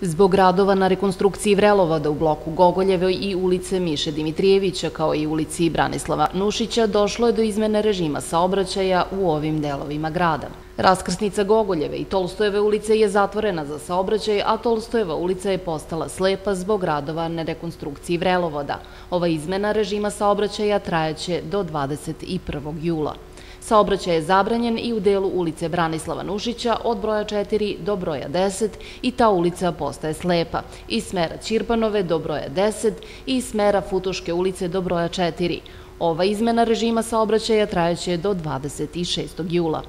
Zbog radova na rekonstrukciji vrelovoda u bloku Gogoljeve i ulice Miše Dimitrijevića kao i ulici Branislava Nušića došlo je do izmene režima saobraćaja u ovim delovima grada. Raskrsnica Gogoljeve i Tolstojeve ulice je zatvorena za saobraćaj, a Tolstojeva ulica je postala slepa zbog radova na rekonstrukciji vrelovoda. Ova izmena režima saobraćaja trajaće do 21. jula. Saobraćaj je zabranjen i u delu ulice Branislava Nušića od broja 4 do broja 10 i ta ulica postaje slepa. Iz smera Čirpanove do broja 10 i iz smera Futoške ulice do broja 4. Ova izmena režima saobraćaja trajeće do 26. jula.